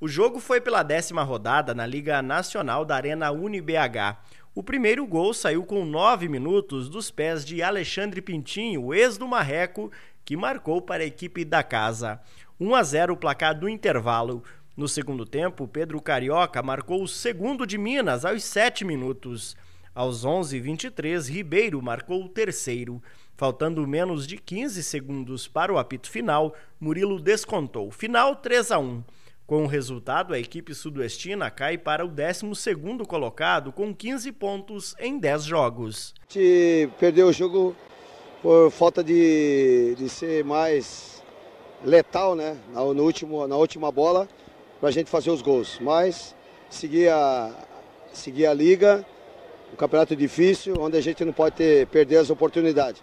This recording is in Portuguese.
O jogo foi pela décima rodada na Liga Nacional da Arena UniBH. O primeiro gol saiu com nove minutos dos pés de Alexandre Pintinho, ex do Marreco, que marcou para a equipe da casa. 1 a 0 o placar do intervalo. No segundo tempo, Pedro Carioca marcou o segundo de Minas aos sete minutos. Aos 11h23, Ribeiro marcou o terceiro. Faltando menos de 15 segundos para o apito final, Murilo descontou. Final 3 a 1. Com o resultado, a equipe sudoestina cai para o 12º colocado com 15 pontos em 10 jogos. A gente perdeu o jogo por falta de, de ser mais letal né? na, no último, na última bola para a gente fazer os gols. Mas seguir a, seguir a liga, um campeonato difícil, onde a gente não pode ter, perder as oportunidades.